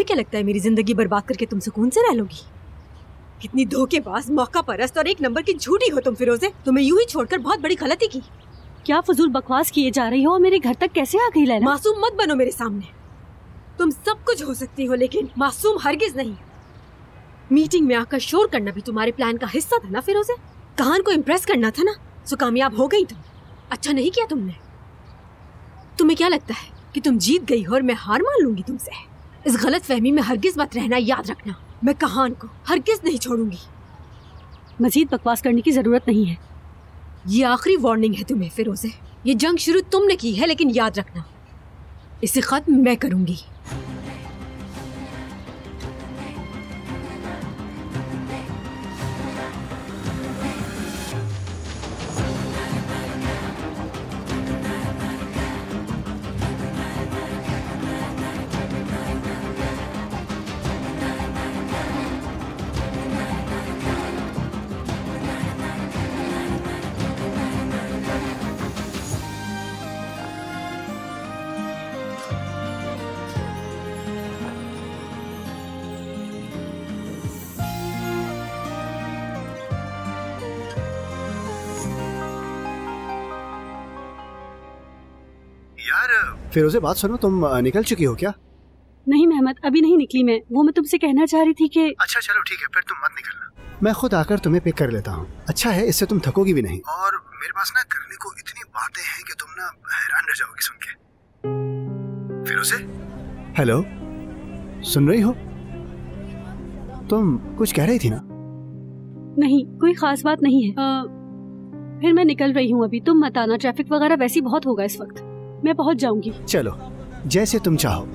तुम्हें क्या लगता है मेरी ज़िंदगी बर्बाद करके तुम सुकून से रह लोगी? कितनी धोखेबाज मौका परस्त और एक नंबर की झूठी हो तुम फिरोजे। तुम्हें यूँ ही छोड़कर बहुत बड़ी गलती की। क्या फजूल बकवास किए जा रही हो और मेरे घर तक कैसे आ गई लैला? मासूम मत बनो मेरे सामने। तुम सब कुछ हो सकती हो लेकिन मासूम हरगिज नहीं। मीटिंग में आकर शोर करना भी तुम्हारे प्लान का हिस्सा था ना फिरोजे? कहान को इम्प्रेस करना था ना? सो कामयाब हो गई तुम। अच्छा नहीं किया तुमने? तुम्हें क्या लगता है कि तुम जीत गई हो और मैं हार मान लूँगी तुमसे? इस गलत फहमी में हरगिज मत रहना, याद रखना। मैं कहान को हरगिज नहीं छोड़ूँगी। मजीद बकवास करने की ज़रूरत नहीं है। ये आखिरी वार्निंग है तुम्हें, फिरोजे। ये जंग शुरू तुमने की है, लेकिन याद रखना। इसे खत्म मैं करूँगी। फिरोजे बात सुनो तुम निकल चुकी हो क्या? नहीं मेहमद अभी नहीं निकली मैं। वो मैं तुमसे कहना चाह रही थी कि अच्छा चलो ठीक है फिर तुम मत निकलना। मैं खुद आकर तुम्हें पिक कर लेता हूँ। अच्छा है इससे तुम थकोगी भी नहीं। और मेरे पास ना करने को इतनी बातें हैं कि तुम ना हैरान रह जाओगी सुन के। फिरोजे? हेलो सुन रही हो? तुम कुछ कह रही थी ना? नहीं कोई खास बात नहीं है। अ, फिर मैं निकल रही हूँ अभी। तुम मत आना ट्रैफ़िक वगैरह वैसे बहुत होगा इस वक्त। मैं पहुँच जाऊँगी। चलो जैसे तुम चाहो।